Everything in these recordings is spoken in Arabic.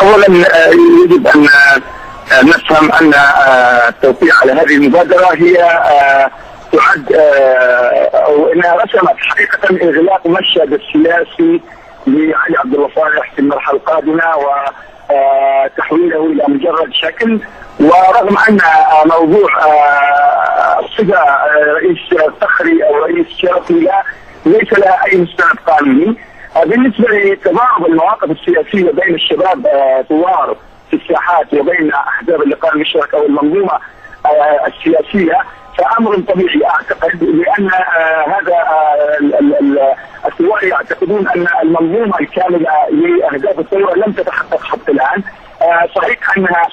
اولا يجب أن نفهم أن التوقيع على هذه المبادرة هي تعد أو انها رسمت حقيقة اغلاق المشهد السياسي لعلي عبد الله في المرحلة القادمة وتحويله إلى مجرد شكل. ورغم أن موضوع الصفه رئيس فخري أو رئيس شرفي ليس لها أي مستند قانوني. بالنسبة لتضارب المواقف السياسية بين الشباب ثوار في الساحات وبين أحزاب اللقاء المشترك أو المنظومه السياسية فأمر طبيعي أعتقد لأن هذا الثوار يعتقدون أن المنظومة الكاملة لأهداف الثورة لم تتحقق حتى الآن. صحيح أنها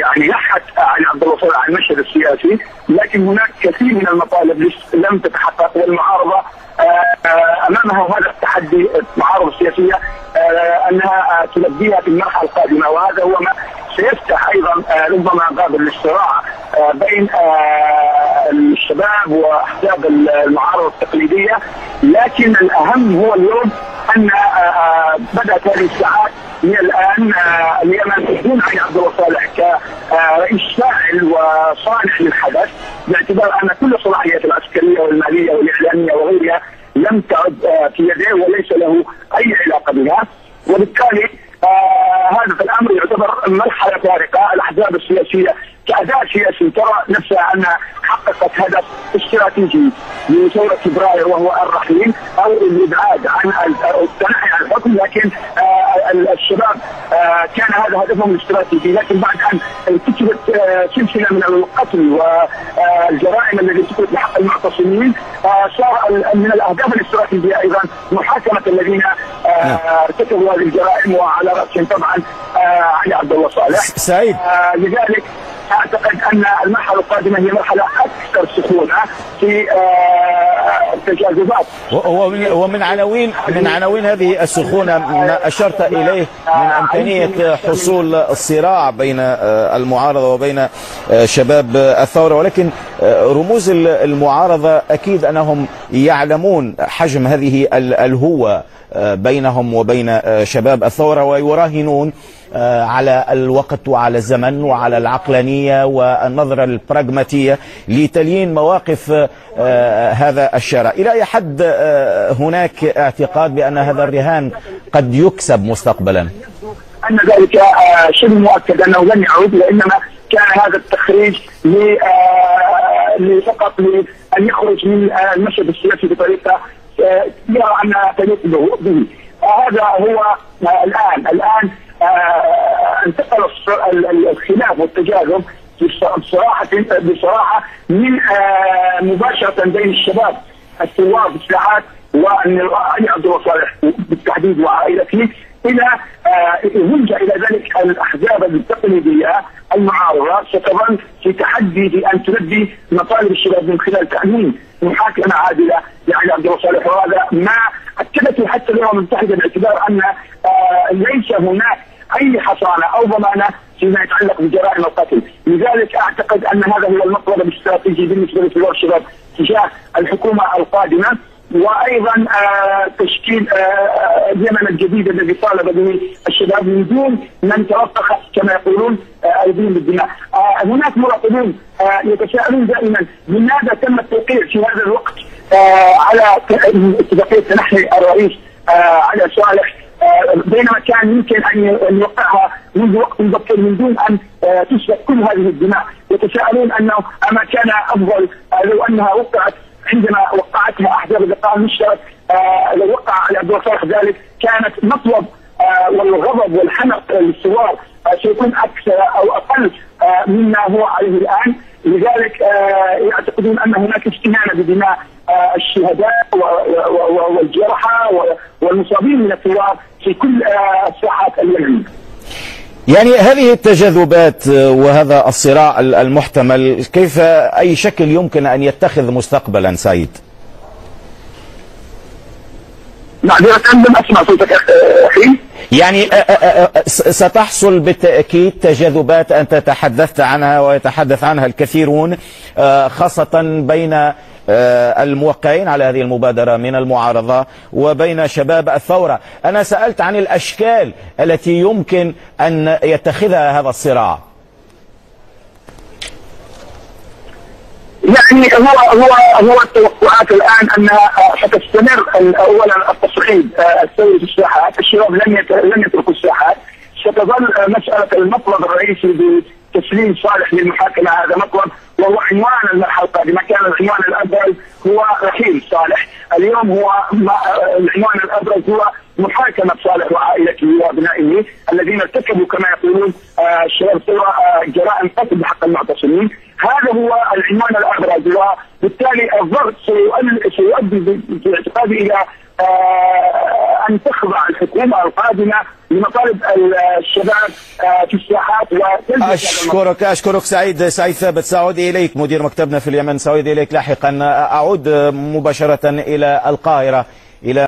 يعني لحت علي عبد الله على المشهد السياسي لكن هناك كثير من المطالب لم تتحقق والمعارضه أمامها هذا التحدي المعارضة السياسية أنها تلبيها في المرحلة القادمة وهذا هو ما سيفتح أيضا ربما باب للصراع بين الشباب وأحزاب المعارضة التقليدية. لكن الأهم هو اليوم أن بدأت هذه الساعات هي الآن اليمن بدون علي عبد الله صالح كرئيس فاعل وصانع للحدث باعتبار أن كل الصلاحيات العسكرية والمالية والإعلامية وغيرها لم تعد في يديه وليس له أي علاقة بها وبالتالي استراتيجي لثوره فبراير وهو الرحيل أو الإبعاد عن التنحي عن الحكم لكن آه الشباب آه كان هذا هدفهم الاستراتيجي لكن بعد أن ارتكبت سلسلة من القتل والجرائم التي ارتكبت بحق المعتصمين صار من الأهداف الاستراتيجيه أيضا محاكمة الذين ارتكبوا هذه الجرائم وعلى رأسهم طبعا صالح سعيد. لذلك أعتقد أن المرحلة القادمة هي مرحلة أكثر سخونة في التجاذبات هو من هو من عناوين من عناوين هذه السخونة ما أشرت إليه من أمكانية حصول الصراع بين المعارضة وبين شباب الثورة. ولكن رموز المعارضة أكيد أنهم يعلمون حجم هذه الهوة بينهم وبين شباب الثورة ويراهنون على الوقت وعلى الزمن وعلى العقلانية والنظرة البراغماتية لتليين مواقف هذا الشارع. إلى أي حد هناك اعتقاد بأن هذا الرهان قد يكسب مستقبلا؟ أن ذلك شبه مؤكد أنه لن يعود وإنما كان هذا التخريج فقط لأن يخرج من المشهد السياسي بطريقة يرى أنها تليق به. هذا هو الآن. الآن انتقل الخلاف والتجاذب بصراحة بصراحة من مباشرة بين الشباب الثوار في الساحات وعلي عبد بالتحديد وعائلته إلى يلجأ إلى ذلك الأحزاب التقليديه المعارضة. ستظل في تحدي بان تلبي مطالب الشباب من خلال تأمين محاكمه عادله لعلي عبد الله صالح. وهذا ما أكدته حتى الامم المتحدة باعتبار أن ليس هناك أي حصانة أو ضمانة فيما يتعلق بجرائم القتل، لذلك أعتقد أن هذا هو المطلب الاستراتيجي بالنسبة لثوار الشباب تجاه الحكومة القادمة. وأيضا آه تشكيل آه اليمن الجديد الذي طالب به الشباب من دون من توفق كما يقولون آه أيديهم بالدماء. هناك مراقبون يتساءلون دائما لماذا تم التوقيع في هذا الوقت على اتفاقية تنحي الرئيس علي صالح بينما كان يمكن أن يوقعها منذ وقت مبكر من دون أن تسبق كل هذه الدماء يتساءلون أنه أما كان أفضل لو أنها وقعت عندما وقعتها احزاب اللقاء المشترك لو عبد الرزاق ذلك كانت مطلب والغضب والحنق للثوار سيكون أكثر أو أقل مما هو عليه الآن لذلك يعتقدون أن هناك استهانه بدماء الشهداء والجرحى والمصابين من الثوار في كل الساحات اليمنيه. يعني هذه التجاذبات وهذا الصراع المحتمل كيف أي شكل يمكن أن يتخذ مستقبلا سعيد؟ معذرة لم أسمع صوتك أخي يعني ستحصل بالتأكيد تجاذبات أنت تحدثت عنها ويتحدث عنها الكثيرون خاصة بين الموقعين على هذه المبادرة من المعارضة وبين شباب الثورة. أنا سألت عن الأشكال التي يمكن أن يتخذها هذا الصراع. يعني هو هو هو التوقعات الآن انها ستستمر اولا التصعيد السير في الساحات، الشباب لن لن يتركوا الساحات، ستظل مسألة المطلب الرئيسي بتسليم صالح للمحاكمة هذا مطلب وهو عنوان المرحلة القادمة، كان العنوان الابرز هو رحيل صالح، اليوم هو العنوان الأبرز هو محاكمة صالح وعائلته وأبنائه الذين ارتكبوا كما يقولون الشباب الثوره جرائم قتل بحق المعتصمين، هذا هو العنوان الأبرز وبالتالي الضغط سيؤدي في اعتقادي إلى أن تخضع الحكومة القادمة لمطالب الشباب في الساحات اشكرك أشكرك سعيد سعيد ثابت. سأعود إليك مدير مكتبنا في اليمن. سأعود إليك لاحقا. أعود مباشرة إلى القاهرة إلى